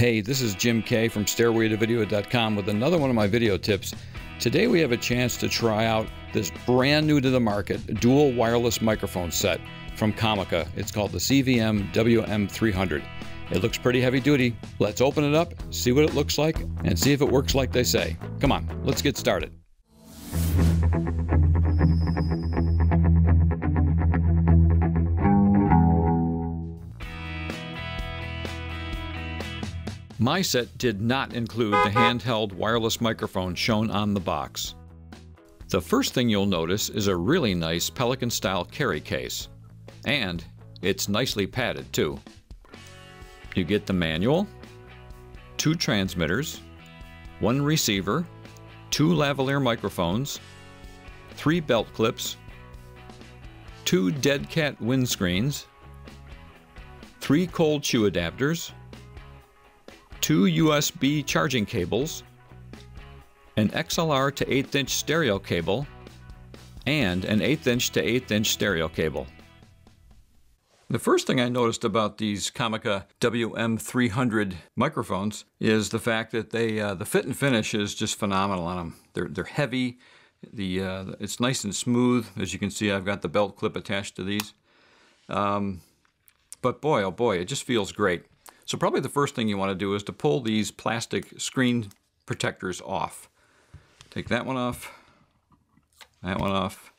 Hey, this is Jim Kay from StairwayToVideo.com with another one of my video tips. Today we have a chance to try out this brand new to the market dual wireless microphone set from Comica. It's called the CVM WM300. It looks pretty heavy duty. Let's open it up, see what it looks like, and see if it works like they say. Come on, let's get started. My set did not include the handheld wireless microphone shown on the box. The first thing you'll notice is a really nice Pelican style carry case. And it's nicely padded too. You get the manual, two transmitters, one receiver, two lavalier microphones, three belt clips, two dead cat windscreens, three cold shoe adapters, two USB charging cables, an XLR to 8th inch stereo cable, and an 8th inch to 8th inch stereo cable. The first thing I noticed about these Comica WM300 microphones is the fact that they uh, the fit and finish is just phenomenal on them. They're they're heavy. The uh, it's nice and smooth. As you can see, I've got the belt clip attached to these. Um, but boy, oh boy, it just feels great. So probably the first thing you want to do is to pull these plastic screen protectors off. Take that one off, that one off,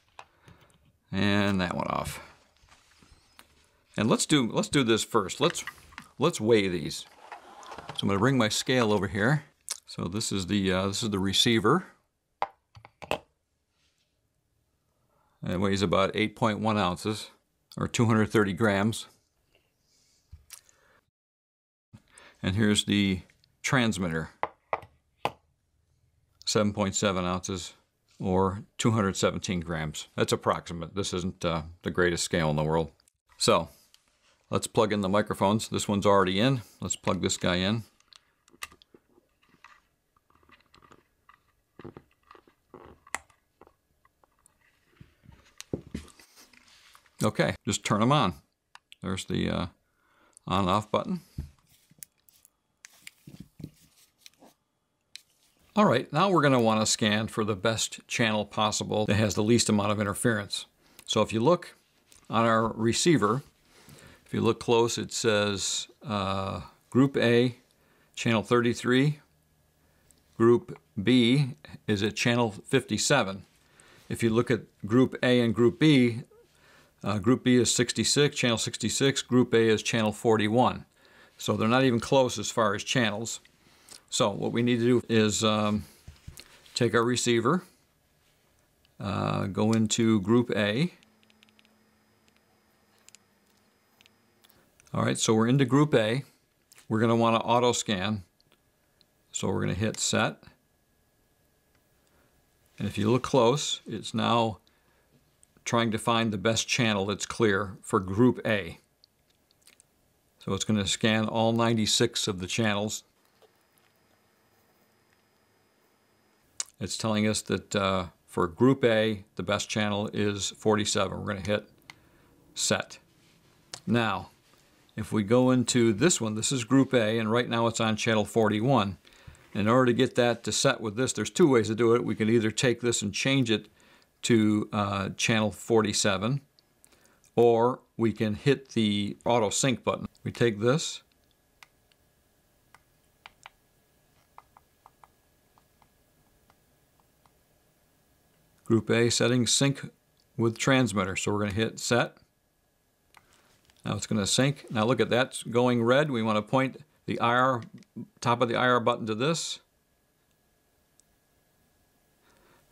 and that one off. And let's do let's do this first. Let's let's weigh these. So I'm going to bring my scale over here. So this is the uh, this is the receiver. It weighs about 8.1 ounces or 230 grams. And here's the transmitter. 7.7 ounces or 217 grams. That's approximate. This isn't uh, the greatest scale in the world. So let's plug in the microphones. This one's already in. Let's plug this guy in. Okay, just turn them on. There's the uh, on off button. All right, now we're going to want to scan for the best channel possible that has the least amount of interference. So if you look on our receiver, if you look close, it says uh, Group A, channel 33. Group B is at channel 57. If you look at Group A and Group B, uh, Group B is 66, channel 66. Group A is channel 41. So they're not even close as far as channels. So what we need to do is um, take our receiver, uh, go into group A. All right, so we're into group A. We're going to want to auto scan. So we're going to hit set. And if you look close, it's now trying to find the best channel that's clear for group A. So it's going to scan all 96 of the channels It's telling us that uh, for Group A, the best channel is 47. We're going to hit Set. Now, if we go into this one, this is Group A, and right now it's on channel 41. In order to get that to set with this, there's two ways to do it. We can either take this and change it to uh, channel 47, or we can hit the auto sync button. We take this, Group A settings sync with transmitter. So we're going to hit set. Now it's going to sync. Now look at that going red. We want to point the IR, top of the IR button to this.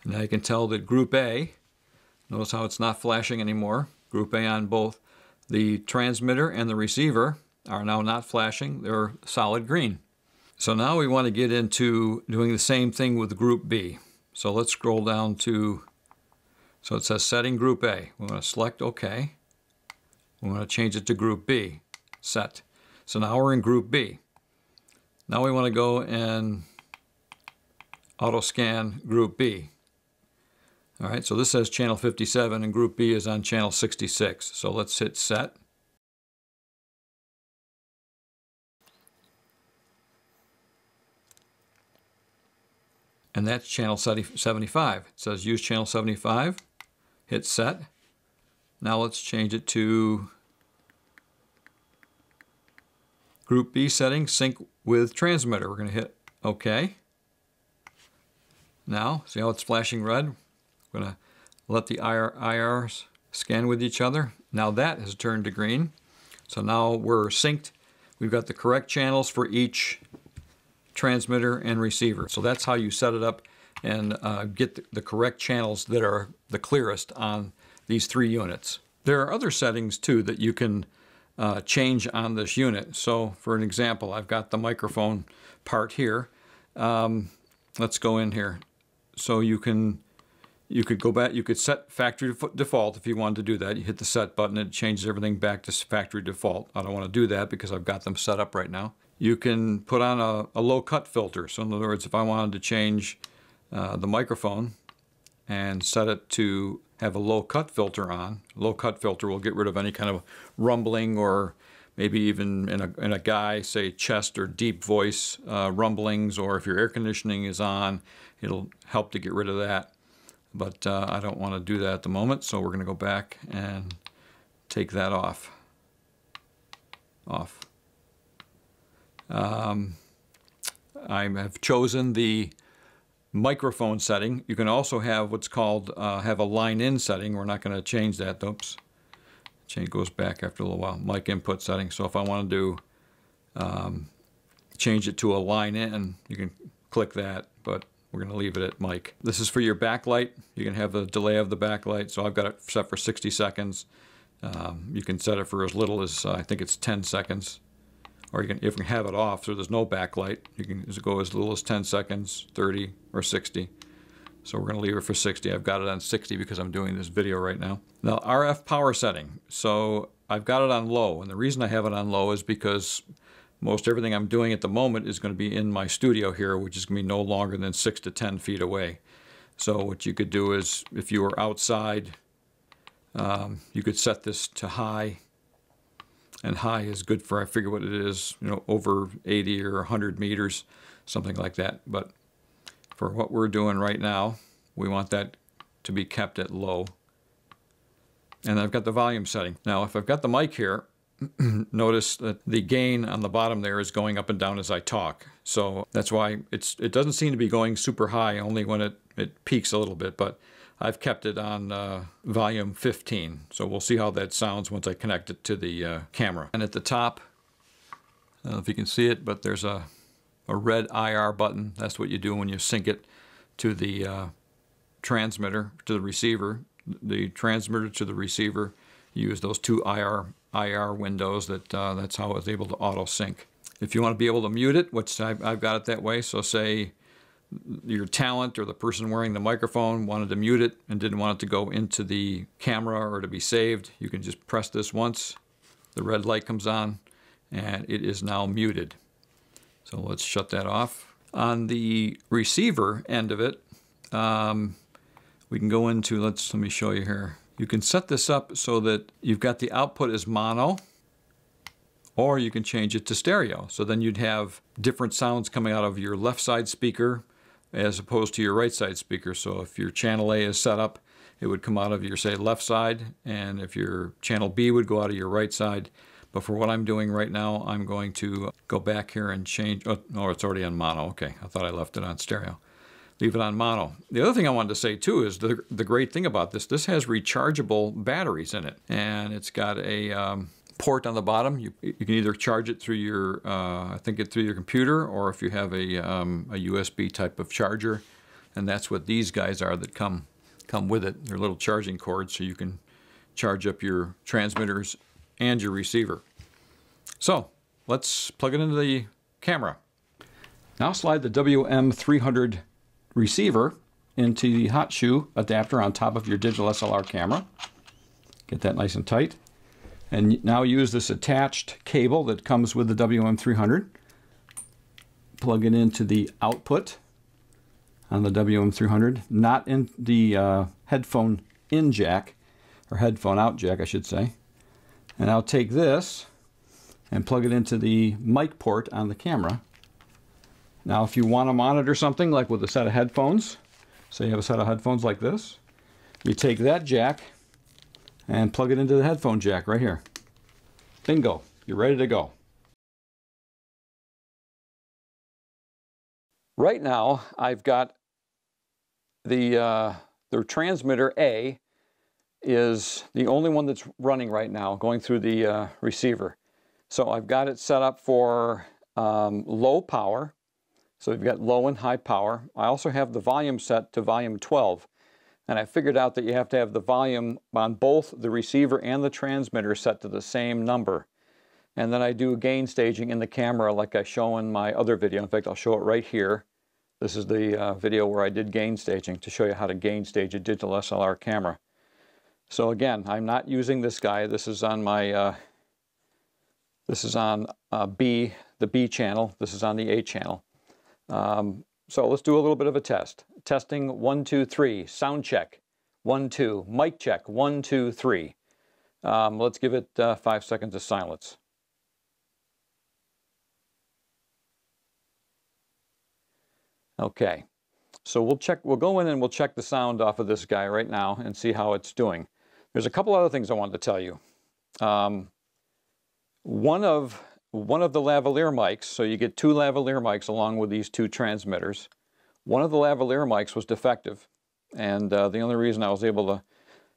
Now you can tell that Group A, notice how it's not flashing anymore. Group A on both the transmitter and the receiver are now not flashing. They're solid green. So now we want to get into doing the same thing with Group B. So let's scroll down to so it says setting group A. We're going to select OK. We're going to change it to group B, set. So now we're in group B. Now we want to go and auto scan group B. All right, so this says channel 57 and group B is on channel 66. So let's hit set. And that's channel 75. It says use channel 75 hit set. Now let's change it to group B setting, sync with transmitter. We're going to hit OK. Now, see how it's flashing red? We're going to let the IR, IRs scan with each other. Now that has turned to green. So now we're synced. We've got the correct channels for each transmitter and receiver. So that's how you set it up and uh, get the, correct channels that are the clearest on these three units. There are other settings too that you can uh, change on this unit. So for an example, I've got the microphone part here. Um, let's go in here. So you can you could go back, you could set factory default if you wanted to do that. You hit the set button, it changes everything back to factory default. I don't want to do that because I've got them set up right now. You can put on a, a low cut filter. So in other words, if I wanted to change uh, the microphone and set it to have a low cut filter on, low cut filter will get rid of any kind of rumbling or maybe even in a, in a guy, say chest or deep voice uh, rumblings, or if your air conditioning is on, it'll help to get rid of that. But uh, I don't want to do that at the moment so we're going to go back and take that off. Off. Um, I have chosen the microphone setting you can also have what's called uh, have a line in setting we're not going to change that oops change goes back after a little while mic input setting so if I want to do um, change it to a line in you can click that but we're going to leave it at mic. This is for your backlight. You can have the delay of the backlight. So I've got it set for 60 seconds. Um, you can set it for as little as, uh, I think it's 10 seconds. Or you can, if you have it off so there's no backlight, you can go as little as 10 seconds, 30, or 60. So we're going to leave it for 60. I've got it on 60 because I'm doing this video right now. Now RF power setting. So I've got it on low. And the reason I have it on low is because most everything I'm doing at the moment is going to be in my studio here, which is going to be no longer than six to 10 feet away. So what you could do is, if you were outside, um, you could set this to high. And high is good for, I figure what it is, you know, over 80 or 100 meters, something like that. But for what we're doing right now, we want that to be kept at low. And I've got the volume setting. Now, if I've got the mic here, notice that the gain on the bottom there is going up and down as I talk. So that's why it's it doesn't seem to be going super high, only when it, it peaks a little bit. But I've kept it on uh, volume 15. So we'll see how that sounds once I connect it to the uh, camera. And at the top, I don't know if you can see it, but there's a, a red IR button. That's what you do when you sync it to the uh, transmitter, to the receiver. The transmitter to the receiver, use those two IR IR windows that uh, that's how it's able to auto sync. If you want to be able to mute it, which I've, I've got it that way, so say your talent or the person wearing the microphone wanted to mute it and didn't want it to go into the camera or to be saved, you can just press this once, the red light comes on, and it is now muted. So let's shut that off. On the receiver end of it, um, we can go into, let's let me show you here. You can set this up so that you've got the output as mono, or you can change it to stereo. So then you'd have different sounds coming out of your left side speaker as opposed to your right side speaker. So if your channel A is set up, it would come out of your, say, left side, and if your channel B would go out of your right side. But for what I'm doing right now, I'm going to go back here and change, oh, oh it's already on mono. Okay, I thought I left it on stereo leave it on mono. The other thing I wanted to say too is the, the great thing about this, this has rechargeable batteries in it. And it's got a um, port on the bottom. You, you can either charge it through your, uh, I think it through your computer, or if you have a, um, a USB type of charger. And that's what these guys are that come, come with it. They're little charging cords so you can charge up your transmitters and your receiver. So let's plug it into the camera. Now slide the WM300 receiver into the hot shoe adapter on top of your digital SLR camera. Get that nice and tight. And now use this attached cable that comes with the WM300. Plug it into the output on the WM300, not in the uh, headphone in jack, or headphone out jack, I should say. And I'll take this and plug it into the mic port on the camera Now if you want to monitor something like with a set of headphones, say you have a set of headphones like this, you take that jack and plug it into the headphone jack right here. Bingo, you're ready to go. Right now, I've got the, uh, the transmitter A is the only one that's running right now, going through the uh, receiver. So I've got it set up for um, low power. So we've got low and high power. I also have the volume set to volume 12. And I figured out that you have to have the volume on both the receiver and the transmitter set to the same number. And then I do gain staging in the camera like I show in my other video. In fact, I'll show it right here. This is the uh, video where I did gain staging to show you how to gain stage a digital SLR camera. So again, I'm not using this guy. This is on my, uh, this is on uh, B, the B channel. This is on the A channel. Um, so let's do a little bit of a test. Testing one, two, three, sound check, one, two, mic check, one, two, three. Um, let's give it uh, five seconds of silence. Okay, so we'll check, we'll go in and we'll check the sound off of this guy right now and see how it's doing. There's a couple other things I wanted to tell you. Um, one of one of the lavalier mics, so you get two lavalier mics along with these two transmitters. One of the lavalier mics was defective, and uh, the only reason I was able to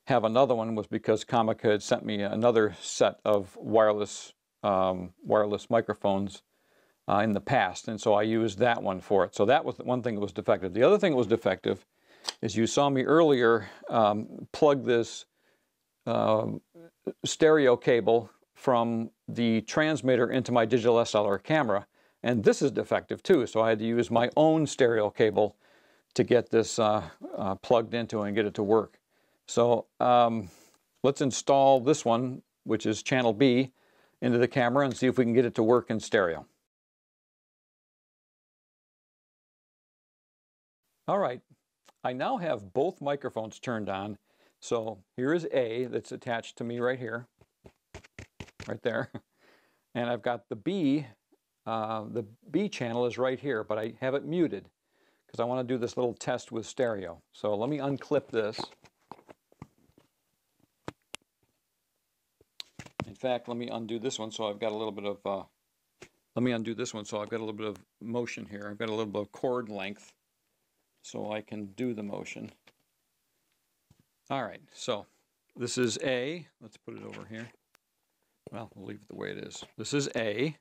have another one was because Comica had sent me another set of wireless um, wireless microphones uh, in the past, and so I used that one for it. So that was one thing that was defective. The other thing that was defective is you saw me earlier um, plug this um, stereo cable from the transmitter into my digital SLR camera. And this is defective too, so I had to use my own stereo cable to get this uh, uh, plugged into and get it to work. So um, let's install this one, which is channel B, into the camera and see if we can get it to work in stereo. All right, I now have both microphones turned on so here is A that's attached to me right here, right there. And I've got the B, uh, the B channel is right here, but I have it muted because I want to do this little test with stereo. So let me unclip this. In fact, let me undo this one so I've got a little bit of, uh, let me undo this one so I've got a little bit of motion here. I've got a little bit of cord length so I can do the motion. All right, so this is A. Let's put it over here. Well, we'll leave it the way it is. This is A.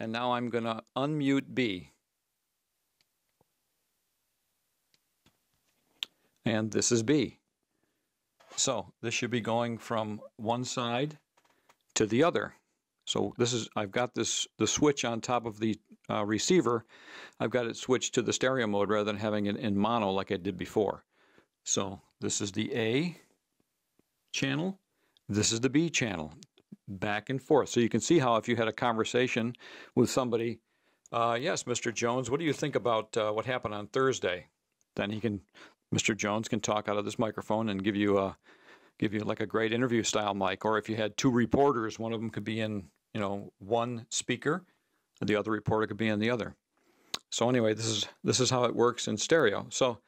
And now I'm going to unmute B. And this is B. So this should be going from one side to the other. So this is, I've got this, the switch on top of the uh, receiver. I've got it switched to the stereo mode rather than having it in mono like I did before. So this is the A channel. This is the B channel. Back and forth. So you can see how if you had a conversation with somebody, uh, yes, Mr. Jones, what do you think about uh, what happened on Thursday? Then he can, Mr. Jones can talk out of this microphone and give you a, give you like a great interview style mic. Or if you had two reporters, one of them could be in, you know, one speaker, the other reporter could be in the other. So anyway, this is this is how it works in stereo. So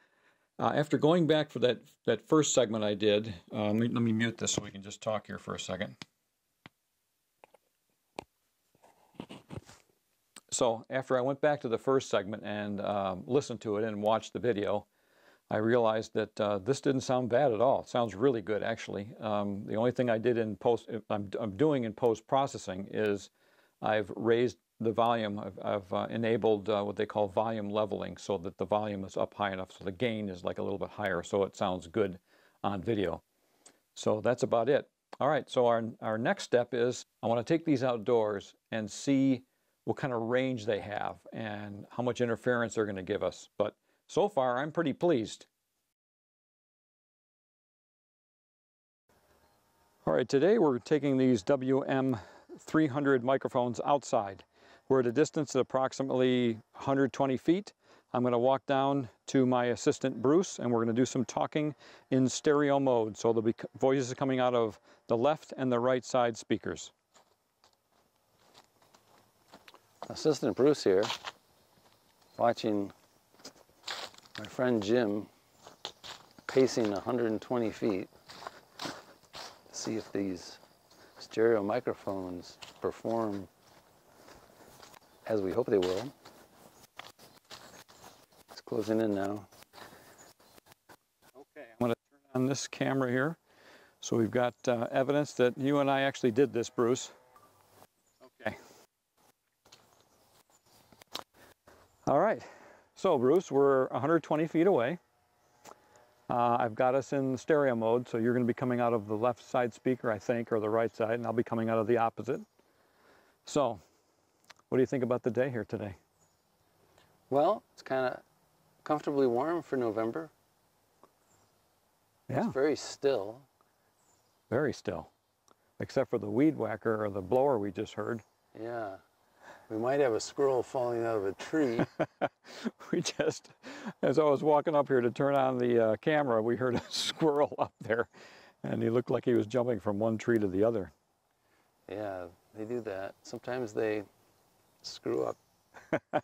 uh, after going back for that, that first segment I did, uh, let, me, let me mute this so we can just talk here for a second. So after I went back to the first segment and um, listened to it and watched the video, I realized that uh, this didn't sound bad at all. It sounds really good, actually. Um, the only thing I did in post, I'm, I'm doing in post processing is I've raised the volume, I've, I've uh, enabled uh, what they call volume leveling so that the volume is up high enough so the gain is like a little bit higher so it sounds good on video. So that's about it. All right, so our, our next step is I want to take these outdoors and see what kind of range they have and how much interference they're going to give us. But so far, I'm pretty pleased. All right, today we're taking these WM300 microphones outside. We're at a distance of approximately 120 feet. I'm going to walk down to my assistant Bruce and we're going to do some talking in stereo mode. So there'll be voices coming out of the left and the right side speakers. Assistant Bruce here. watching my friend Jim pacing 120 feet to see if these stereo microphones perform as we hope they will. It's closing in now. Okay, I'm going to turn on this camera here. So we've got uh, evidence that you and I actually did this, Bruce. All right. So Bruce, we're 120 feet away. Uh, I've got us in stereo mode, so you're going to be coming out of the left side speaker, I think, or the right side, and I'll be coming out of the opposite. So, what do you think about the day here today? Well, it's kind of comfortably warm for November. Yeah. It's very still. Very still, except for the weed whacker or the blower we just heard. Yeah. We might have a squirrel falling out of a tree. we just, as I was walking up here to turn on the uh, camera, we heard a squirrel up there, and he looked like he was jumping from one tree to the other. Yeah, they do that. Sometimes they screw up.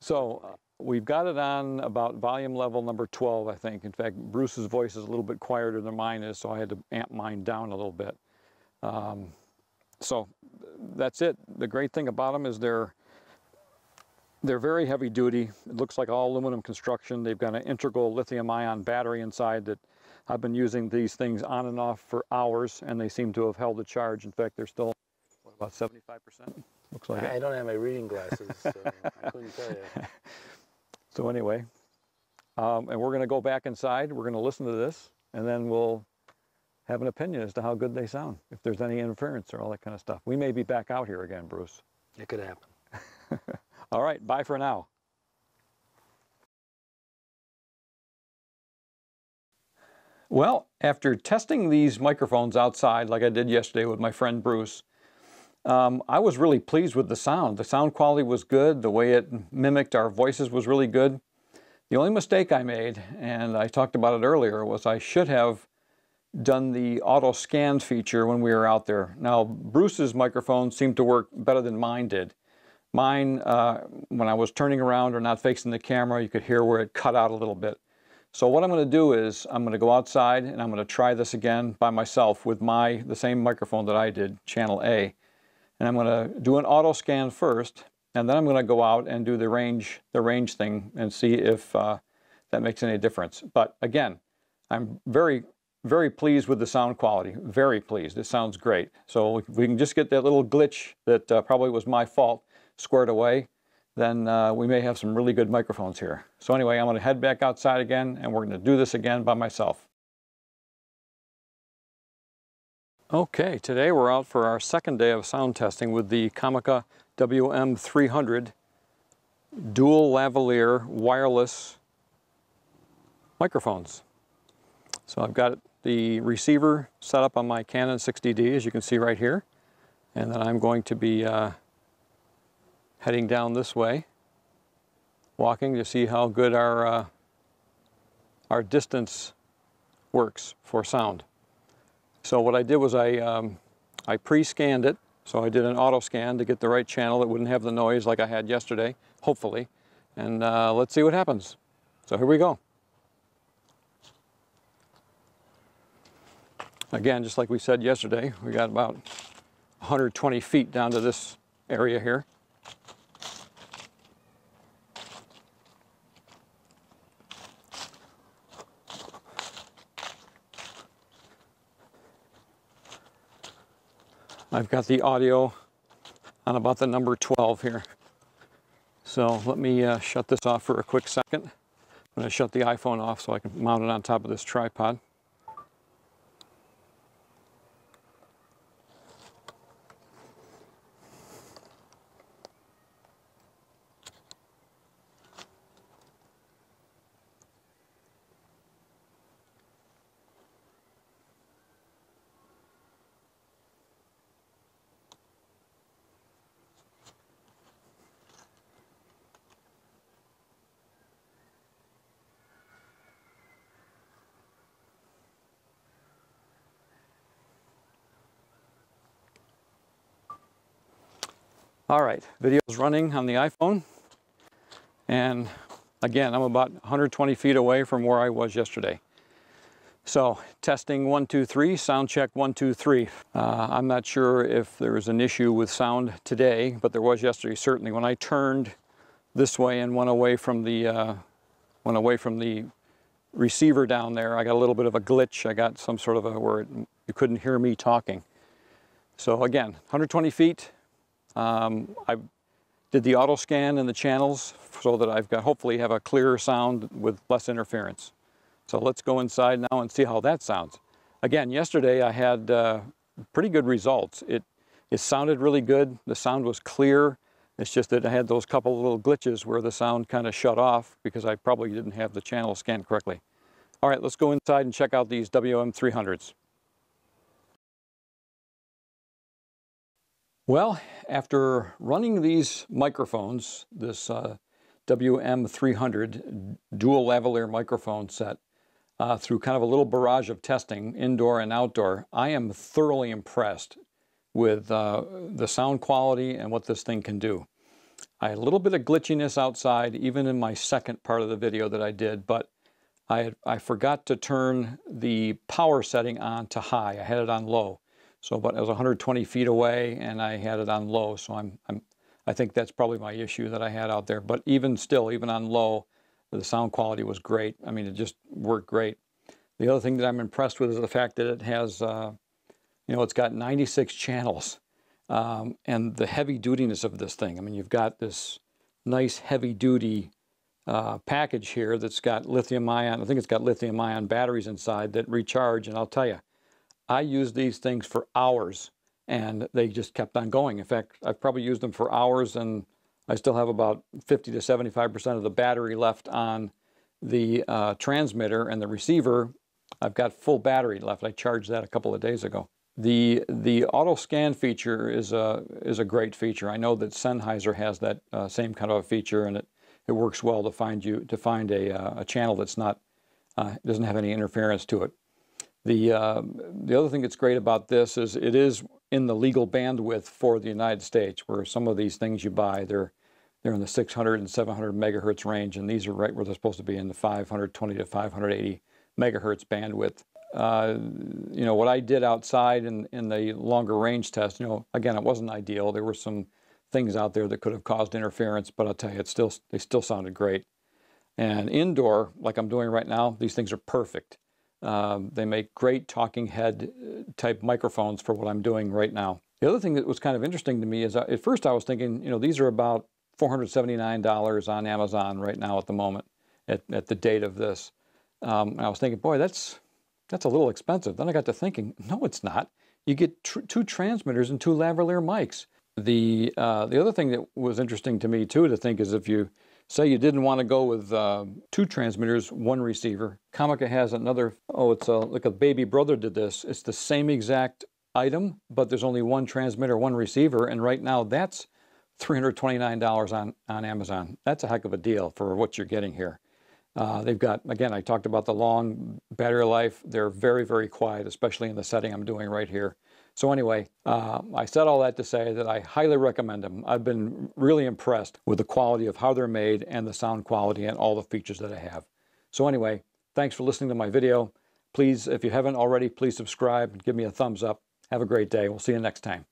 so uh, we've got it on about volume level number 12, I think. In fact, Bruce's voice is a little bit quieter than mine is, so I had to amp mine down a little bit. Um, so that's it. The great thing about them is they're they're very heavy duty. It looks like all aluminum construction. They've got an integral lithium ion battery inside that I've been using these things on and off for hours and they seem to have held a charge. In fact, they're still what, about 75%? Looks like I it. don't have my reading glasses, so I couldn't tell you. So anyway, um, and we're going to go back inside. We're going to listen to this and then we'll have an opinion as to how good they sound, if there's any interference or all that kind of stuff. We may be back out here again, Bruce. It could happen. all right, bye for now. Well, after testing these microphones outside, like I did yesterday with my friend Bruce, um, I was really pleased with the sound. The sound quality was good. The way it mimicked our voices was really good. The only mistake I made, and I talked about it earlier, was I should have done the auto scan feature when we were out there. Now, Bruce's microphone seemed to work better than mine did. Mine, uh, when I was turning around or not facing the camera, you could hear where it cut out a little bit. So what I'm going to do is I'm going to go outside and I'm going to try this again by myself with my the same microphone that I did, channel A. And I'm going to do an auto scan first, and then I'm going to go out and do the range the range thing and see if uh, that makes any difference. But again, I'm very very pleased with the sound quality. Very pleased. It sounds great. So if we can just get that little glitch that uh, probably was my fault squared away, then uh, we may have some really good microphones here. So anyway, I'm going to head back outside again, and we're going to do this again by myself. Okay, today we're out for our second day of sound testing with the Comica WM300 dual lavalier wireless microphones. So I've got the receiver set up on my Canon 60D, as you can see right here. And then I'm going to be uh, heading down this way, walking to see how good our, uh, our distance works for sound. So what I did was I, um, I pre-scanned it. So I did an auto scan to get the right channel that wouldn't have the noise like I had yesterday, hopefully. And uh, let's see what happens. So here we go. Again, just like we said yesterday, we got about 120 feet down to this area here. I've got the audio on about the number 12 here. So let me uh, shut this off for a quick second. I'm going to shut the iPhone off so I can mount it on top of this tripod. All right, video is running on the iPhone. And again, I'm about 120 feet away from where I was yesterday. So testing one, two, three, sound check one, two, three. Uh, I'm not sure if there was an issue with sound today, but there was yesterday certainly. When I turned this way and went away from the, uh, went away from the receiver down there, I got a little bit of a glitch. I got some sort of a, where it, you couldn't hear me talking. So again, 120 feet. Um, I did the auto scan in the channels so that I've got, hopefully have a clearer sound with less interference. So let's go inside now and see how that sounds. Again, yesterday I had uh, pretty good results. It, it sounded really good. The sound was clear. It's just that I had those couple little glitches where the sound kind of shut off because I probably didn't have the channel scanned correctly. All right, let's go inside and check out these WM300s. Well, after running these microphones, this uh, WM300 dual lavalier microphone set, uh, through kind of a little barrage of testing, indoor and outdoor, I am thoroughly impressed with uh, the sound quality and what this thing can do. I had a little bit of glitchiness outside, even in my second part of the video that I did, but I, had, I forgot to turn the power setting on to high. I had it on low. So, but I was 120 feet away and I had it on low. So I'm, I'm, I think that's probably my issue that I had out there. But even still, even on low, the sound quality was great. I mean, it just worked great. The other thing that I'm impressed with is the fact that it has, uh, you know, it's got 96 channels um, and the heavy dutiness of this thing. I mean, you've got this nice heavy duty uh, package here that's got lithium ion, I think it's got lithium ion batteries inside that recharge. And I'll tell you, I used these things for hours and they just kept on going. In fact, I've probably used them for hours and I still have about 50 to 75% of the battery left on the uh, transmitter and the receiver. I've got full battery left. I charged that a couple of days ago. The the auto scan feature is a is a great feature. I know that Sennheiser has that uh, same kind of a feature, and it, it works well to find you to find a, uh, a channel that's not uh, doesn't have any interference to it. The uh, the other thing that's great about this is it is in the legal bandwidth for the United States, where some of these things you buy, they're they're in the 600 and 700 megahertz range, and these are right where they're supposed to be in the 520 to 580 megahertz bandwidth. Uh, you know, what I did outside in, in the longer range test, you know, again, it wasn't ideal. There were some things out there that could have caused interference, but I'll tell you, it still, they still sounded great. And indoor, like I'm doing right now, these things are perfect. Um, they make great talking head uh, type microphones for what I'm doing right now. The other thing that was kind of interesting to me is uh, at first I was thinking, you know, these are about $479 on Amazon right now at the moment, at, at the date of this. Um, I was thinking, boy, that's, that's a little expensive. Then I got to thinking, no, it's not. You get tr two transmitters and two lavalier mics. The, uh, the other thing that was interesting to me too to think is if you say you didn't want to go with uh, two transmitters, one receiver, Comica has another, oh, it's a, like a baby brother did this. It's the same exact item, but there's only one transmitter, one receiver, and right now that's $329 on, on Amazon. That's a heck of a deal for what you're getting here. Uh, they've got, again, I talked about the long battery life. They're very, very quiet, especially in the setting I'm doing right here. So anyway, uh, I said all that to say that I highly recommend them. I've been really impressed with the quality of how they're made and the sound quality and all the features that I have. So anyway, thanks for listening to my video. Please, if you haven't already, please subscribe and give me a thumbs up. Have a great day. We'll see you next time.